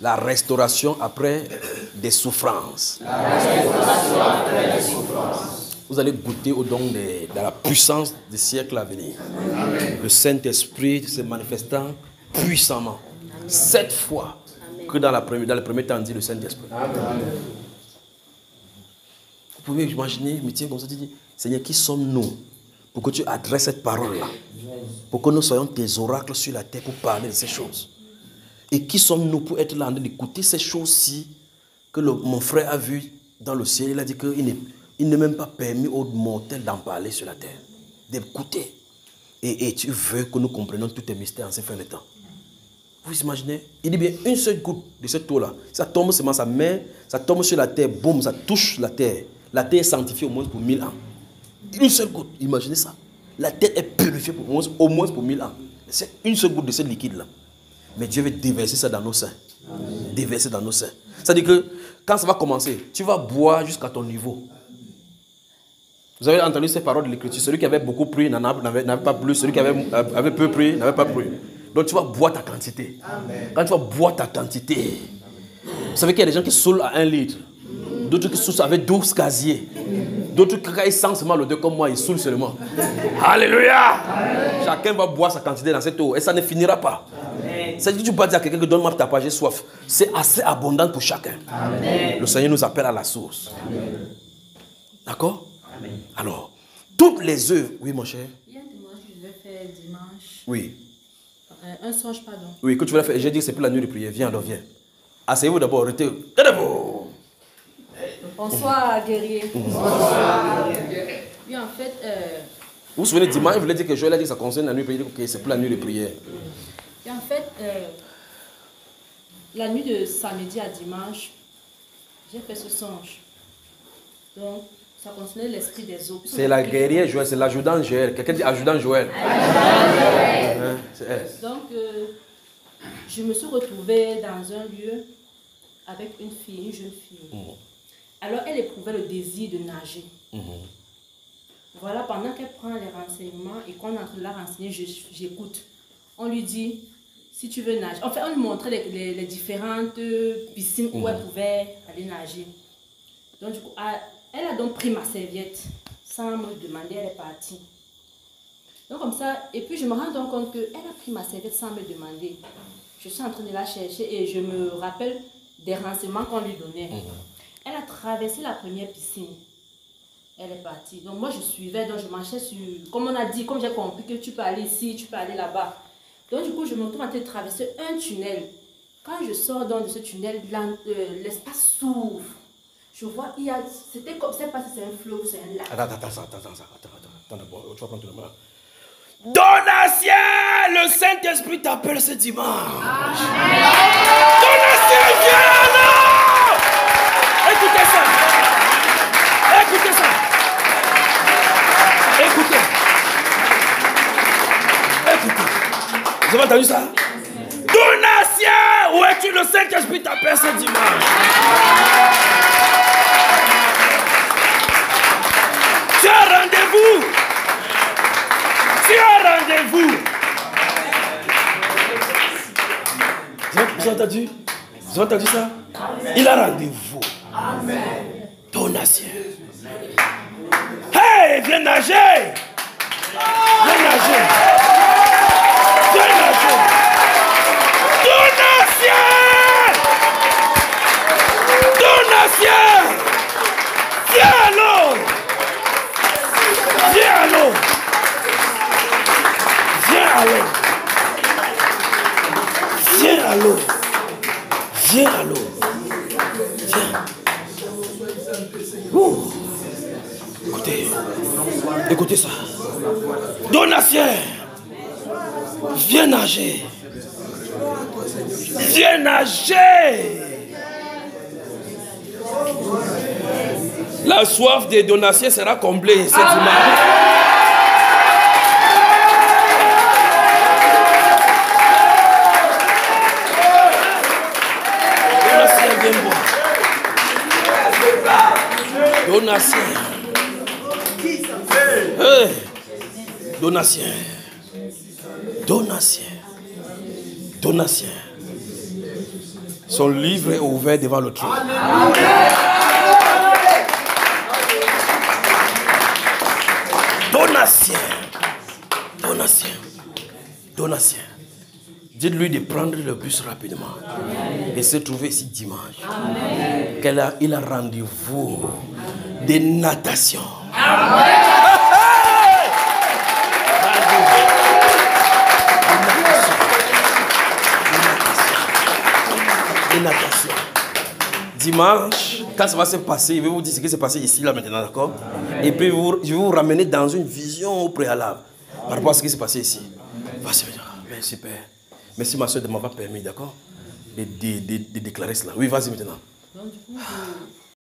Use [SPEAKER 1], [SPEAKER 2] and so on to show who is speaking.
[SPEAKER 1] La restauration après des souffrances. Vous allez goûter au don de, de la puissance des siècles à venir. Le Saint-Esprit se manifestant puissamment. Sept fois que dans, la première, dans le premier temps dit le Saint-Esprit. Vous pouvez imaginer, mais tiens comme ça, tu dis, Seigneur, qui sommes-nous pour que tu adresses cette parole-là? Pour que nous soyons tes oracles sur la terre pour parler de ces choses. Et qui sommes-nous pour être là en train d'écouter ces choses-ci que mon frère a vues dans le ciel? Il a dit qu'il n'est même pas permis aux mortels d'en parler sur la terre, d'écouter. Et, et tu veux que nous comprenions tous tes mystères en ces fins de temps. Vous imaginez? Il dit bien, une seule goutte de cette eau-là, ça tombe seulement sa main, ça tombe sur la terre, boum, ça touche la terre. La terre est sanctifiée au moins pour mille ans. Une seule goutte, imaginez ça. La terre est purifiée pour, au moins- pour mille ans. C'est une seule goutte de ce liquide-là. Mais Dieu veut déverser ça dans nos seins. Déverser dans nos seins. C'est-à-dire que quand ça va commencer, tu vas boire jusqu'à ton niveau. Vous avez entendu ces paroles de l'Écriture? Celui qui avait beaucoup pris n'avait pas plus. Celui qui avait, avait peu pris n'avait pas pris. Donc tu vas boire ta quantité. Quand tu vas boire ta quantité, vous savez qu'il y a des gens qui saoulent à un litre. D'autres qui saoulent avec 12 casiers. D'autres qui, quand ils sentent seulement l'odeur comme moi, ils saoulent seulement. Alléluia! Chacun va boire sa quantité dans cette eau et ça ne finira pas. C'est-à-dire que tu peux dire à quelqu'un que donne-moi ta page, j'ai soif. C'est assez abondant pour chacun. Le Seigneur nous appelle à la source. D'accord? Alors, toutes les œuvres. Oui, mon cher.
[SPEAKER 2] Il y a un dimanche que je vais faire dimanche.
[SPEAKER 1] Oui.
[SPEAKER 2] Euh, un songe, pardon.
[SPEAKER 1] Oui, que tu vas faire. J'ai dit que c'est pour la nuit de prière. Viens, alors, viens. Asseyez-vous d'abord. Tenez-vous.
[SPEAKER 2] Bonsoir, guerrier. Bonsoir. Oui, en fait, euh,
[SPEAKER 1] Vous vous souvenez, dimanche, il voulait dire que Joël a dit que ça concerne la nuit de prière. Ok, c'est pour la nuit de prière.
[SPEAKER 2] et en fait euh, la nuit de samedi à dimanche, j'ai fait ce songe. Donc, ça concernait l'esprit des eaux.
[SPEAKER 1] C'est la guerrière Joël, c'est l'adjudant Joël. Quelqu'un dit adjudant Joël. Hein.
[SPEAKER 2] Donc, euh, je me suis retrouvée dans un lieu avec une fille, une jeune fille. Alors, elle éprouvait le désir de nager. Voilà, pendant qu'elle prend les renseignements et qu'on est en train de la renseigner, j'écoute. On lui dit, si tu veux nager. En fait, on lui montrait les, les- les différentes piscines où elle pouvait aller nager. Donc, du coup, ah, elle a donc pris ma serviette sans me demander, elle est partie. Donc comme ça, et puis je me rends donc compte qu'elle a pris ma serviette sans me demander. Je suis en train de la chercher et je me rappelle des renseignements qu'on lui donnait. Elle a traversé la première piscine. Elle est partie. Donc moi je suivais, donc je marchais sur... Comme on a dit, comme j'ai compris que tu peux aller ici, tu peux aller là-bas. Donc du coup, je me retrouve en train de traverser un tunnel. Quand je sors donc de ce tunnel, euh, l'espace s'ouvre. Je vois, il y a... C'était comme, je sais pas si c'est un fleuve ou c'est un lac.
[SPEAKER 1] Attends, attends, attends, attends, attends, attends, attends, attends d'abord, tu vas prendre ton main. Donatien, le Saint-Esprit t'appelle ce dimanche. Donatien, viens là Écoutez ça. Écoutez ça. Écoutez. Écoutez. Vous avez entendu ça Donatien, où es-tu? Le Saint-Esprit t'appelle ce dimanche. Tu as rendez-vous. Tu as rendez-vous. Vous avez- entendu? Vous avez entendu ça? Il a rendez-vous. Donatien. Hey, viens nager. Viens nager. Donatien. Donatien. Viens. Viens alors. Viens alors. Viens alors. Viens alors. Viens. Ouh. Écoutez. Écoutez ça. Donatien. Viens nager. Viens nager. La soif des donatiens sera comblée cette dimanche. Donatien, viens boire. Donatien. Hey. Donatien. Donatien. Donatien. Son livre est ouvert devant le trône. Donatien. Donatien. Donatien. Dites-lui de prendre le bus rapidement et se trouver ici dimanche. Qu'elle a, il a rendez-vous de natation. Natation. Dimanche, quand ça va se passer, je vais vous dire ce qui s'est passé ici, là, maintenant, d'accord? Et puis, vous- je vais vous ramener dans une vision au préalable par rapport à ce qui s'est passé ici. Vas-y. Mais super. Merci, ma soeur, de m'avoir permis, d'accord? De, déclarer cela. Oui, vas-y maintenant.
[SPEAKER 2] Du coup,